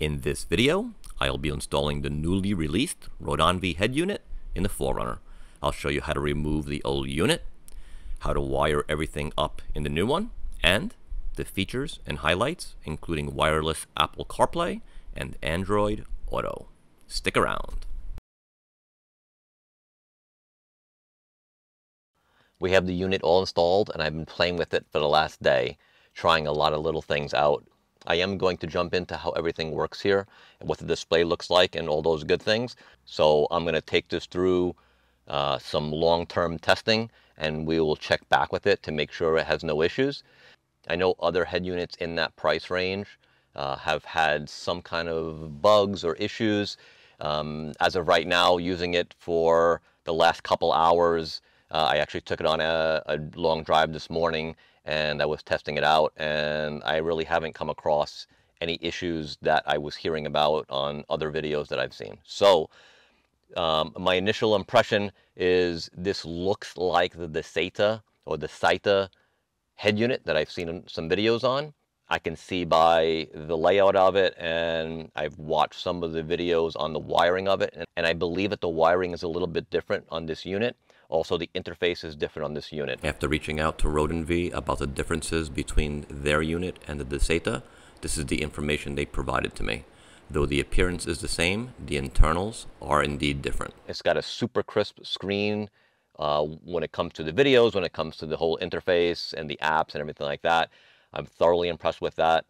In this video, I'll be installing the newly released Roadanvi head unit in the 4Runner. I'll show you how to remove the old unit, how to wire everything up in the new one, and the features and highlights, including wireless Apple CarPlay and Android Auto. Stick around. We have the unit all installed and I've been playing with it for the last day, trying a lot of little things out. I am going to jump into how everything works here and what the display looks like and all those good things. So I'm going to take this through uh, some long-term testing and we will check back with it to make sure it has no issues. I know other head units in that price range uh, have had some kind of bugs or issues. Um, as of right now, using it for the last couple hours, uh, I actually took it on a, a, long drive this morning and I was testing it out and I really haven't come across any issues that I was hearing about on other videos that I've seen. So um, my initial impression is this looks like the Desata or the Saita head unit that I've seen some videos on. I can see by the layout of it and I've watched some of the videos on the wiring of it and I believe that the wiring is a little bit different on this unit. Also, the interface is different on this unit. After reaching out to Roadanvi about the differences between their unit and the Desata, this is the information they provided to me. Though the appearance is the same, the internals are indeed different. It's got a super crisp screen uh, when it comes to the videos, when it comes to the whole interface and the apps and everything like that. I'm thoroughly impressed with that.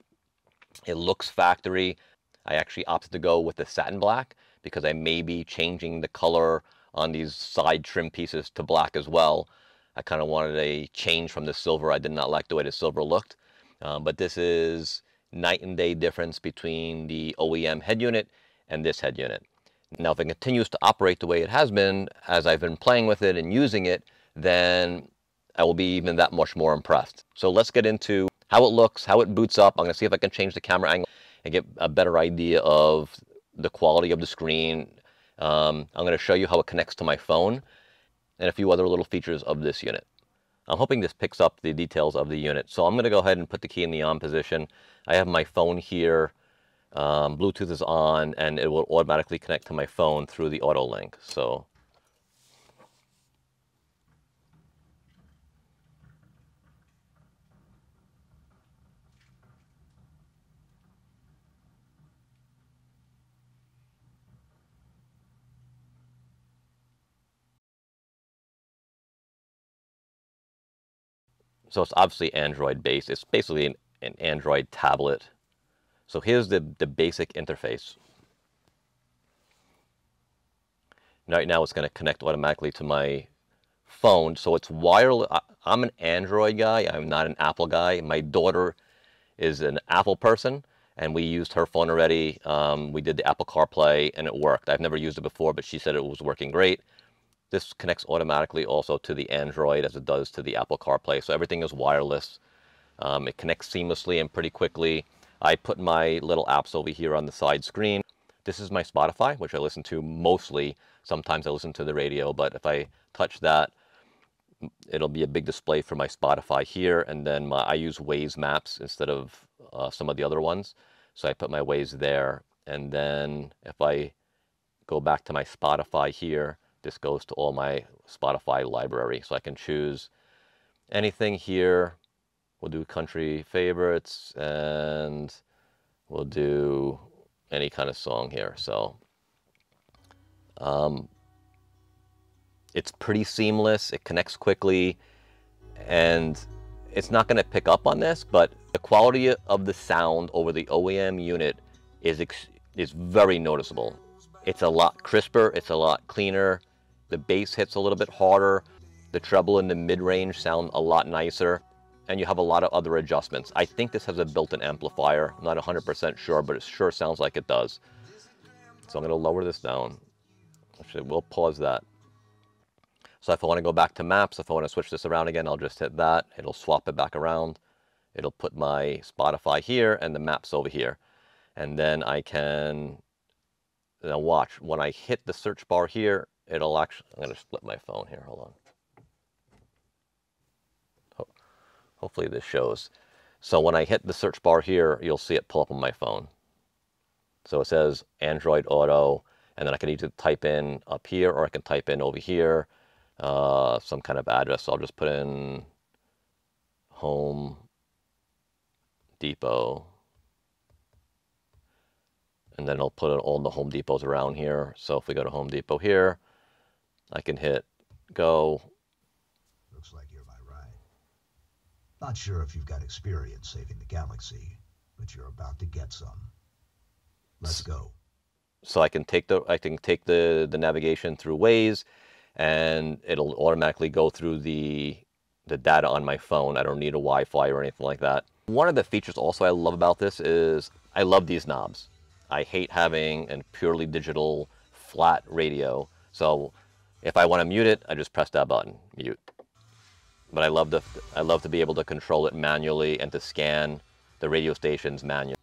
It looks factory. I actually opted to go with the satin black because I may be changing the color on these side trim pieces to black as well. I kind of wanted a change from the silver. I did not like the way the silver looked. Um, but this is night and day difference between the OEM head unit and this head unit. Now, if it continues to operate the way it has been, as I've been playing with it and using it, then I will be even that much more impressed. So let's get into how it looks, how it boots up. I'm going to see if I can change the camera angle and get a better idea of the quality of the screen, um, I'm going to show you how it connects to my phone and a few other little features of this unit. I'm hoping this picks up the details of the unit. So I'm going to go ahead and put the key in the on position. I have my phone here. Um, Bluetooth is on and it will automatically connect to my phone through the auto link. So so it's obviously Android based. It's basically an, an Android tablet. So here's the, the basic interface. Right now it's going to connect automatically to my phone. So it's wireless. I'm an Android guy. I'm not an Apple guy. My daughter is an Apple person and we used her phone already. Um, we did the Apple CarPlay and it worked. I've never used it before, but she said it was working great. This connects automatically also to the Android as it does to the Apple CarPlay. So everything is wireless. Um, it connects seamlessly and pretty quickly. I put my little apps over here on the side screen. This is my Spotify, which I listen to mostly. Sometimes I listen to the radio, but if I touch that, it'll be a big display for my Spotify here. And then my, I use Waze maps instead of uh, some of the other ones. So I put my Waze there. And then if I go back to my Spotify here, this goes to all my Spotify library. So I can choose anything here. We'll do country favorites and we'll do any kind of song here. So um, it's pretty seamless. It connects quickly and it's not going to pick up on this, but the quality of the sound over the OEM unit is, is very noticeable. It's a lot crisper. It's a lot cleaner. The bass hits a little bit harder. The treble and the mid-range sound a lot nicer. And you have a lot of other adjustments. I think this has a built-in amplifier. I'm not 100% sure, but it sure sounds like it does. So I'm going to lower this down. Actually, we'll pause that. So if I want to go back to maps, if I want to switch this around again, I'll just hit that. It'll swap it back around. It'll put my Spotify here and the maps over here. And then I can, now watch, when I hit the search bar here, it'll actually, I'm going to split my phone here. Hold on. hopefully this shows. So when I hit the search bar here, you'll see it pull up on my phone. So it says Android Auto, and then I can either type in up here or I can type in over here uh, some kind of address. So I'll just put in Home Depot. And then I'll put all the Home Depots around here. So if we go to Home Depot here, I can hit go. Looks like you're my ride. Not sure if you've got experience saving the galaxy, but you're about to get some. Let's go. So I can take the I can take the the navigation through Waze, and it'll automatically go through the the data on my phone. I don't need a Wi-Fi or anything like that. One of the features also I love about this is I love these knobs. I hate having a purely digital flat radio. So if I want to mute it, I just press that button, mute. But I love to I love to be able to control it manually and to scan the radio stations manually.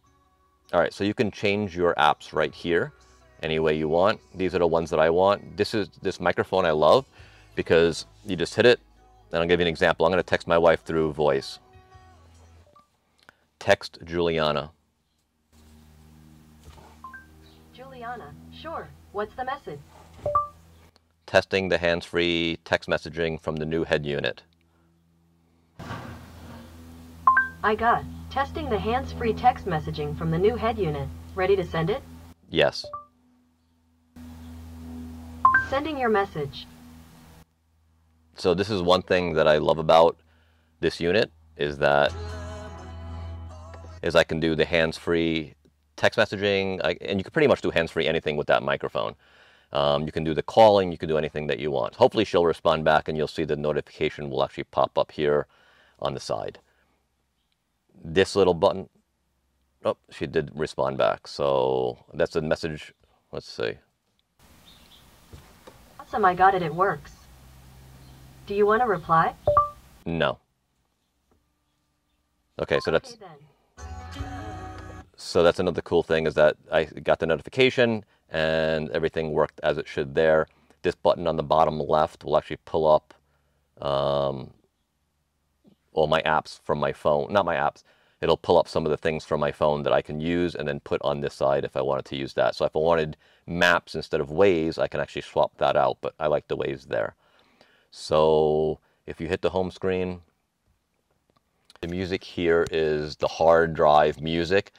All right, so you can change your apps right here any way you want. These are the ones that I want. This is this microphone I love because you just hit it. And I'll give you an example. I'm going to text my wife through voice. Text Juliana. Juliana, sure. What's the message? Testing the hands-free text messaging from the new head unit. I got. Testing the hands-free text messaging from the new head unit. Ready to send it? Yes. Sending your message. So this is one thing that I love about this unit is that is I can do the hands-free text messaging, I, and you can pretty much do hands-free anything with that microphone. Um, you can do the calling, you can do anything that you want. Hopefully she'll respond back and you'll see the notification will actually pop up here on the side. This little button, oh, she did respond back. So that's a message, let's see. Awesome, I got it, it works. Do you want to reply? No. Okay, so that's Okay so that's another cool thing is that I got the notification and everything worked as it should there. This button on the bottom left will actually pull up um, all my apps from my phone. Not my apps. It'll pull up some of the things from my phone that I can use and then put on this side if I wanted to use that. So if I wanted maps instead of Waze, I can actually swap that out, but I like the Waze there. So if you hit the home screen, the music here is the hard drive music.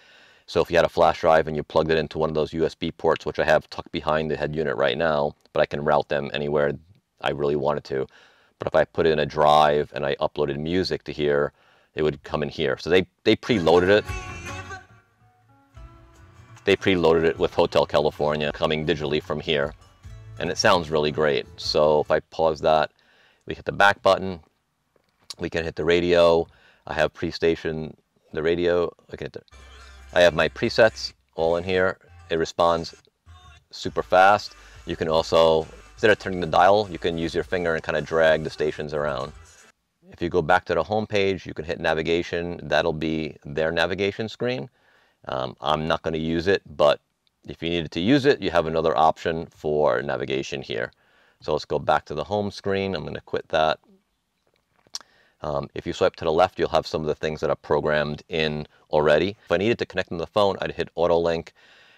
So if you had a flash drive and you plugged it into one of those USB ports, which I have tucked behind the head unit right now, but I can route them anywhere I really wanted to. But if I put it in a drive and I uploaded music to here, it would come in here. So they, they preloaded it. They preloaded it with Hotel California coming digitally from here. And it sounds really great. So if I pause that, we hit the back button, we can hit the radio. I have pre-station the radio. I can hit the, I have my presets all in here. It responds super fast. You can also, instead of turning the dial, you can use your finger and kind of drag the stations around. If you go back to the home page, you can hit navigation. That'll be their navigation screen. Um, I'm not going to use it, but if you needed to use it, you have another option for navigation here. So let's go back to the home screen. I'm going to quit that. Um, if you swipe to the left, you'll have some of the things that are programmed in already. If I needed to connect them to the phone, I'd hit auto link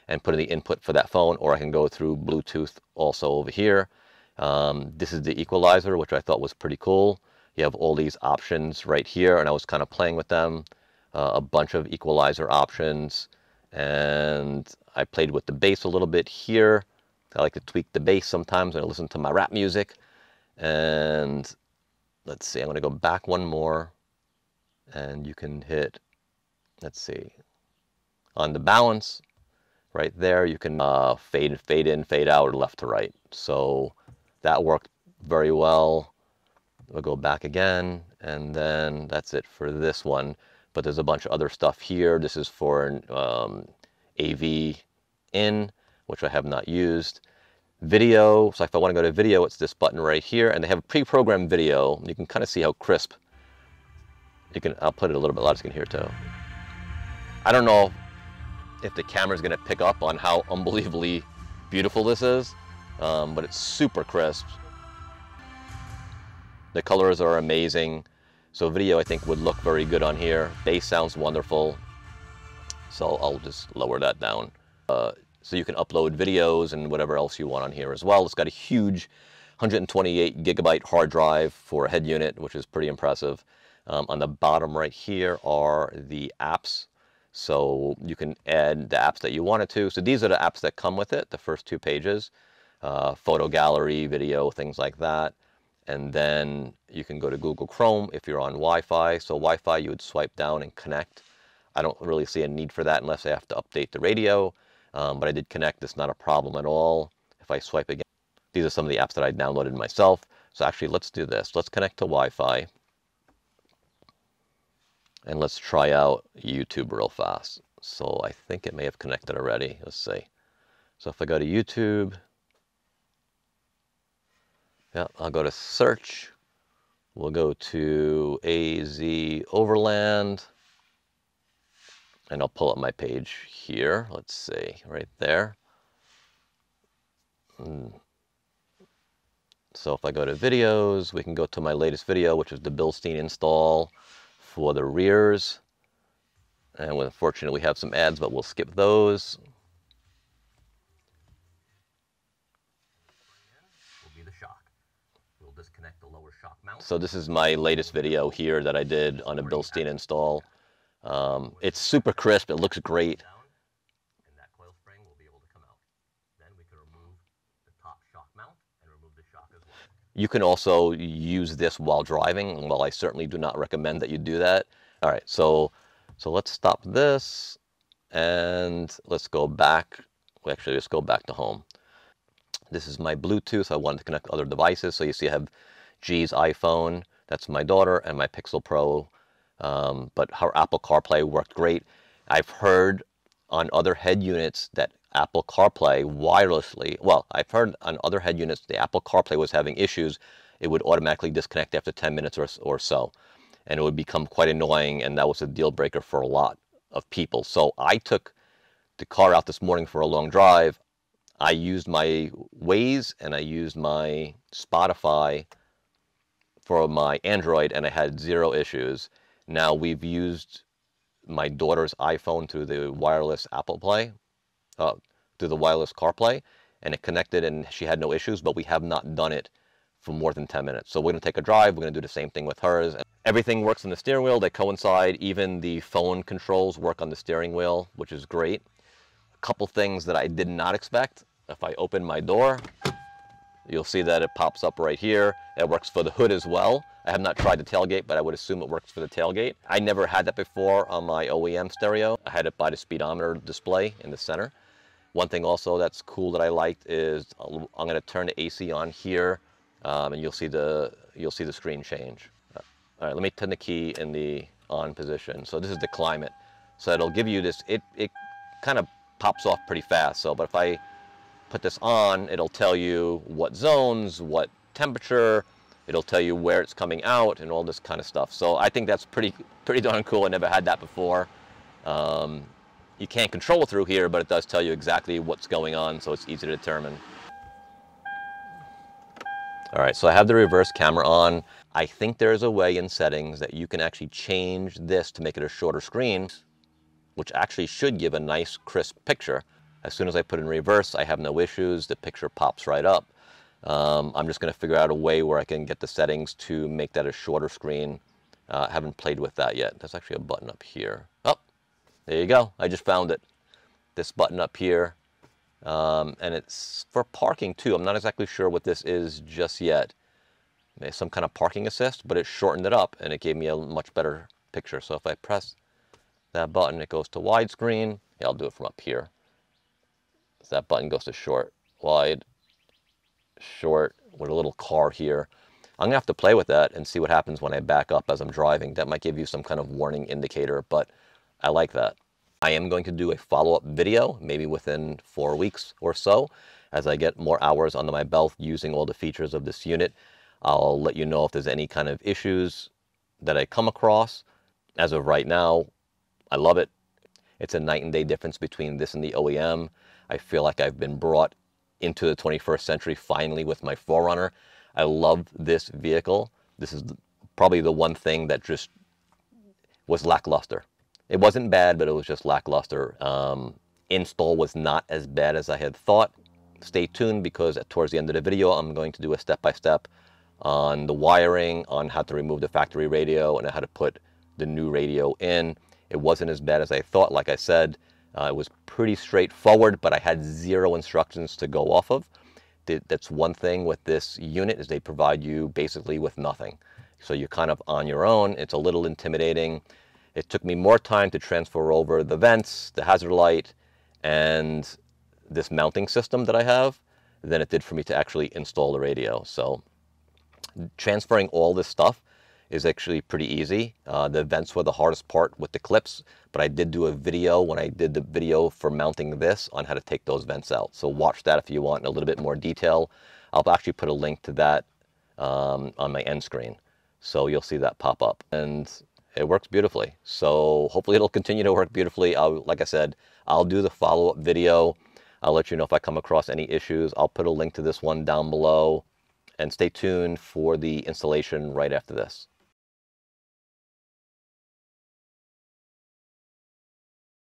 and put in the input for that phone, or I can go through Bluetooth also over here. Um, this is the equalizer, which I thought was pretty cool. You have all these options right here, and I was kind of playing with them. Uh, a bunch of equalizer options, and I played with the bass a little bit here. I like to tweak the bass sometimes when I listen to my rap music. And let's see, I'm going to go back one more, and you can hit, let's see, on the balance, right there, you can uh, fade, fade in, fade out, left to right. So that worked very well. We'll go back again, and then that's it for this one. But there's a bunch of other stuff here. This is for um, AV in, which I have not used. Video, so if I want to go to video, it's this button right here, and they have a pre-programmed video. You can kind of see how crisp. You can, I'll put it a little bit louder so you can hear it too. I don't know if the camera's going to pick up on how unbelievably beautiful this is, um, but it's super crisp. The colors are amazing. So video I think would look very good on here. Bass sounds wonderful. So I'll just lower that down. Uh, so you can upload videos and whatever else you want on here as well. It's got a huge 128 gigabyte hard drive for a head unit, which is pretty impressive. Um, on the bottom right here are the apps. So you can add the apps that you wanted to. So these are the apps that come with it, the first two pages. Uh, photo gallery, video, things like that. And then you can go to Google Chrome if you're on Wi-Fi. So Wi-Fi, you would swipe down and connect. I don't really see a need for that unless I have to update the radio. Um, but I did connect. It's not a problem at all. If I swipe again, these are some of the apps that I downloaded myself. So actually, let's do this. Let's connect to Wi-Fi. And let's try out YouTube real fast. So I think it may have connected already. Let's see. So if I go to YouTube, yeah, I'll go to search. We'll go to AZ Overland. And I'll pull up my page here. Let's see, right there. Hmm. So if I go to videos, we can go to my latest video, which is the Bilstein install for the rears. And unfortunately, we have some ads, but we'll skip those. Will be the shock. We'll disconnect the lower shock mount. So this is my latest video here that I did on a Bilstein install. Um, it's super crisp. It looks great. And that coil spring will be able to come out. Then we can remove the top shock mount and remove the shock as well. You can also use this while driving. Well, I certainly do not recommend that you do that. All right, so so let's stop this and let's go back. We actually just go back to home. This is my Bluetooth. I wanted to connect other devices. So you see I have G's iPhone. That's my daughter and my Pixel Pro um, but her Apple CarPlay worked great. I've heard on other head units that Apple CarPlay wirelessly, well, I've heard on other head units the Apple CarPlay was having issues. It would automatically disconnect after 10 minutes or, or so. And it would become quite annoying, and that was a deal breaker for a lot of people. So I took the car out this morning for a long drive. I used my Waze and I used my Spotify for my Android, and I had zero issues. Now we've used my daughter's iPhone through the wireless Apple Play, uh, through the wireless CarPlay, and it connected and she had no issues, but we have not done it for more than 10 minutes. So we're gonna take a drive, we're gonna do the same thing with hers. Everything works on the steering wheel, they coincide, even the phone controls work on the steering wheel, which is great. A couple things that I did not expect. If I open my door, You'll see that it pops up right here. It works for the hood as well. I have not tried the tailgate, but I would assume it works for the tailgate. I never had that before on my OEM stereo. I had it by the speedometer display in the center. One thing also that's cool that I liked is I'm going to turn the AC on here, um, and you'll see the you'll see the screen change. All right, let me turn the key in the on position. So this is the climate. So it'll give you this. It it kind of pops off pretty fast. So, but if I put this on, it'll tell you what zones, what temperature, it'll tell you where it's coming out and all this kind of stuff. So I think that's pretty, pretty darn cool. I never had that before. Um, you can't control through here, but it does tell you exactly what's going on, so it's easy to determine. All right, so I have the reverse camera on. I think there's a way in settings that you can actually change this to make it a shorter screen, which actually should give a nice crisp picture. As soon as I put in reverse, I have no issues. The picture pops right up. Um, I'm just going to figure out a way where I can get the settings to make that a shorter screen. Uh, haven't played with that yet. There's actually a button up here. Oh, there you go. I just found it. This button up here. Um, and it's for parking too. I'm not exactly sure what this is just yet. Maybe some kind of parking assist, but it shortened it up and it gave me a much better picture. So if I press that button, it goes to widescreen. Yeah, I'll do it from up here. So that button goes to short, wide, short, with a little car here. I'm gonna have to play with that and see what happens when I back up as I'm driving. That might give you some kind of warning indicator, but I like that. I am going to do a follow-up video, maybe within four weeks or so, as I get more hours under my belt using all the features of this unit. I'll let you know if there's any kind of issues that I come across. As of right now, I love it. It's a night and day difference between this and the OEM. I feel like I've been brought into the 21st century finally with my 4Runner. I love this vehicle. This is probably the one thing that just was lackluster. It wasn't bad, but it was just lackluster. Um, install was not as bad as I had thought. Stay tuned because towards the end of the video, I'm going to do a step-by-step -step on the wiring, on how to remove the factory radio, and how to put the new radio in. It wasn't as bad as I thought. Like I said, uh, it was pretty straightforward, but I had zero instructions to go off of. That's one thing with this unit is they provide you basically with nothing. So you're kind of on your own. It's a little intimidating. It took me more time to transfer over the vents, the hazard light, and this mounting system that I have than it did for me to actually install the radio. So transferring all this stuff is actually pretty easy. Uh, the vents were the hardest part with the clips, but I did do a video when I did the video for mounting this on how to take those vents out. So watch that if you want in a little bit more detail. I'll actually put a link to that um, on my end screen. So you'll see that pop up and it works beautifully. So hopefully it'll continue to work beautifully. I'll, like I said, I'll do the follow-up video. I'll let you know if I come across any issues. I'll put a link to this one down below and stay tuned for the installation right after this.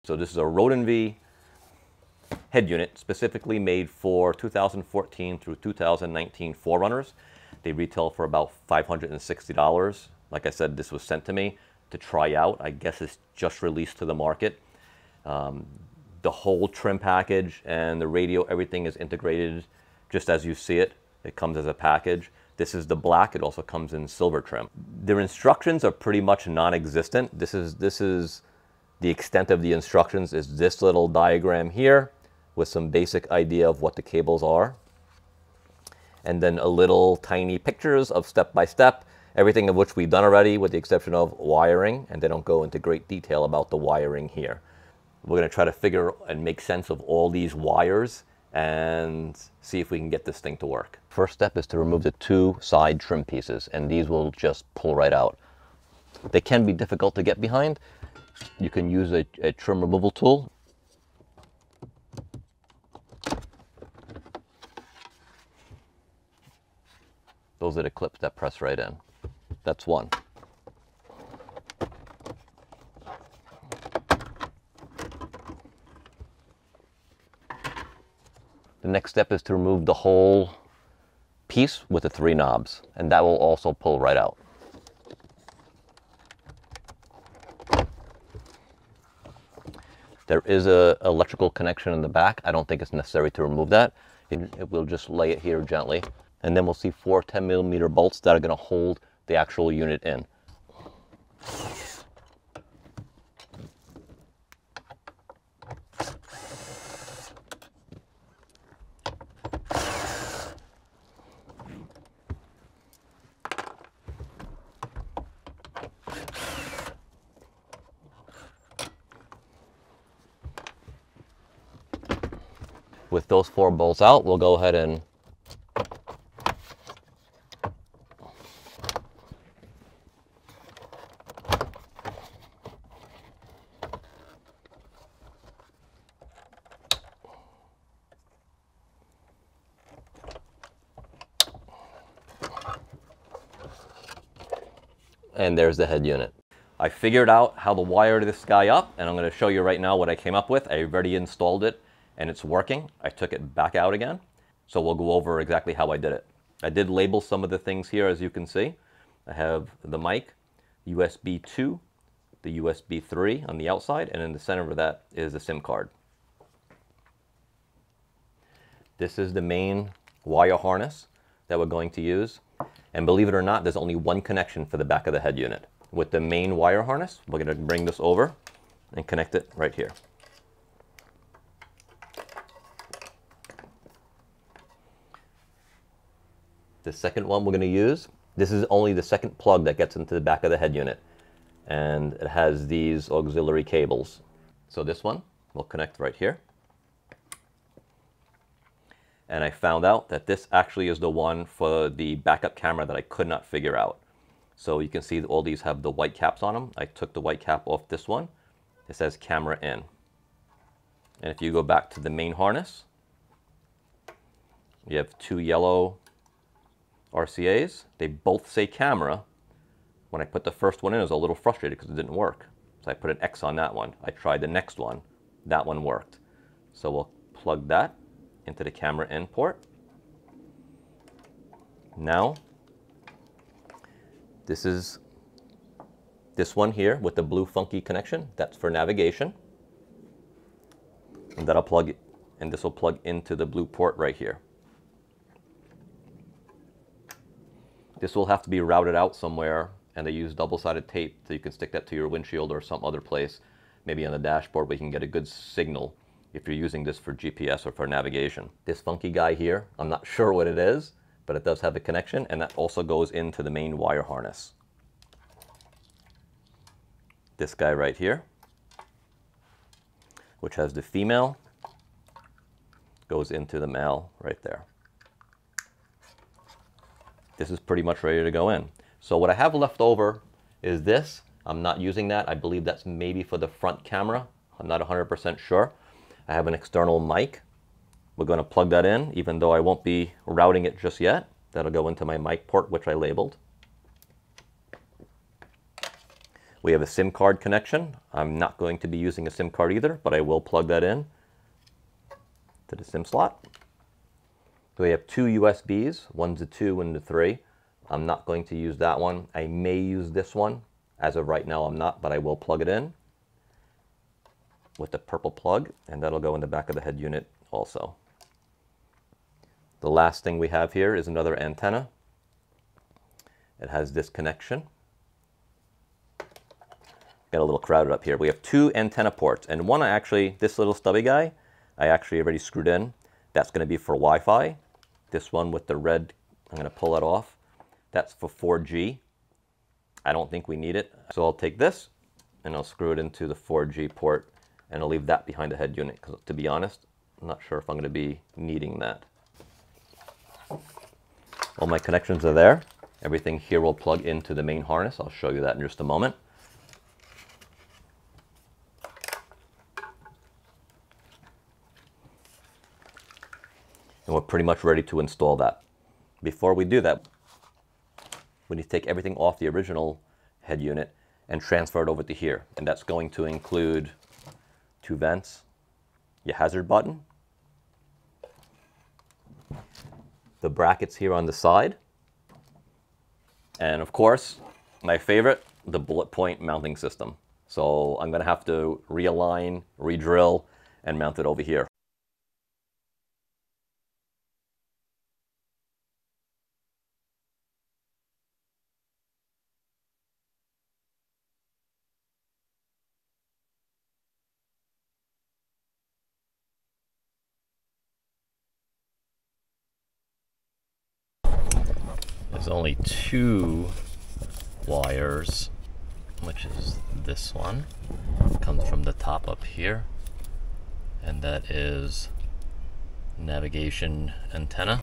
So this is a Roadanvi head unit specifically made for 2014 through 2019 4Runners. They retail for about $560. Like I said, this was sent to me to try out. I guess it's just released to the market. Um, the whole trim package and the radio, everything is integrated just as you see it. It comes as a package. This is the black. It also comes in silver trim. Their instructions are pretty much non-existent. This is, this is the extent of the instructions is this little diagram here with some basic idea of what the cables are. And then a little tiny pictures of step by step, everything of which we've done already with the exception of wiring, and they don't go into great detail about the wiring here. We're gonna try to figure and make sense of all these wires and see if we can get this thing to work. First step is to remove the two side trim pieces, and these will just pull right out. They can be difficult to get behind, you can use a, a trim removal tool. Those are the clips that press right in. That's one. The next step is to remove the whole piece with the three knobs, and that will also pull right out. There is a electrical connection in the back. I don't think it's necessary to remove that. It, it will just lay it here gently. And then we'll see four 10 millimeter bolts that are gonna hold the actual unit in. With those four bolts out, we'll go ahead and and there's the head unit. I figured out how to wire this guy up and I'm going to show you right now what I came up with. I already installed it and it's working. I took it back out again. So we'll go over exactly how I did it. I did label some of the things here as you can see. I have the mic, USB 2, the USB 3 on the outside, and in the center of that is the SIM card. This is the main wire harness that we're going to use. And believe it or not, there's only one connection for the back of the head unit. With the main wire harness, we're going to bring this over and connect it right here. The second one we're going to use, this is only the second plug that gets into the back of the head unit. And it has these auxiliary cables. So this one will connect right here. And I found out that this actually is the one for the backup camera that I could not figure out. So you can see all these have the white caps on them. I took the white cap off this one. It says camera in. And if you go back to the main harness, you have two yellow RCAs. They both say camera. When I put the first one in, I was a little frustrated because it didn't work. So I put an X on that one. I tried the next one. That one worked. So we'll plug that into the camera in port. Now, this is this one here with the blue funky connection. That's for navigation. And that'll plug, and this will plug into the blue port right here. This will have to be routed out somewhere and they use double-sided tape so you can stick that to your windshield or some other place, maybe on the dashboard where you can get a good signal if you're using this for GPS or for navigation. This funky guy here, I'm not sure what it is, but it does have a connection and that also goes into the main wire harness. This guy right here, which has the female, goes into the male right there. This is pretty much ready to go in. So what I have left over is this. I'm not using that. I believe that's maybe for the front camera. I'm not 100% sure. I have an external mic. We're going to plug that in, even though I won't be routing it just yet. That'll go into my mic port, which I labeled. We have a SIM card connection. I'm not going to be using a SIM card either, but I will plug that in to the SIM slot. So we have two USBs, one's a two and a three. I'm not going to use that one. I may use this one. As of right now, I'm not, but I will plug it in with the purple plug, and that'll go in the back of the head unit also. The last thing we have here is another antenna. It has this connection. Got a little crowded up here. We have two antenna ports, and one I actually, this little stubby guy, I actually already screwed in. That's going to be for Wi-Fi. This one with the red, I'm going to pull it off. That's for 4G. I don't think we need it. So I'll take this and I'll screw it into the 4G port and I'll leave that behind the head unit because to be honest, I'm not sure if I'm going to be needing that. All my connections are there. Everything here will plug into the main harness. I'll show you that in just a moment. And we're pretty much ready to install that. Before we do that, we need to take everything off the original head unit and transfer it over to here. And that's going to include two vents, your hazard button, the brackets here on the side, and of course, my favorite, the bullet point mounting system. So I'm gonna have to realign, re-drill, and mount it over here. There's only two wires, which is this one. Comes from the top up here. And that is navigation antenna.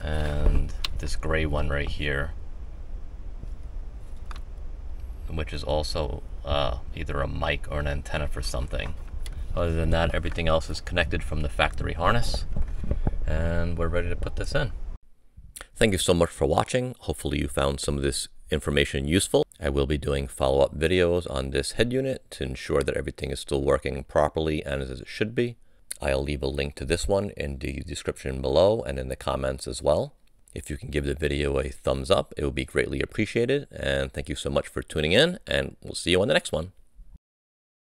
And this gray one right here which is also uh, either a mic or an antenna for something. Other than that, everything else is connected from the factory harness, and we're ready to put this in. Thank you so much for watching. Hopefully you found some of this information useful. I will be doing follow-up videos on this head unit to ensure that everything is still working properly and as it should be. I'll leave a link to this one in the description below and in the comments as well. If you can give the video a thumbs up, it would be greatly appreciated. And thank you so much for tuning in, and we'll see you on the next one.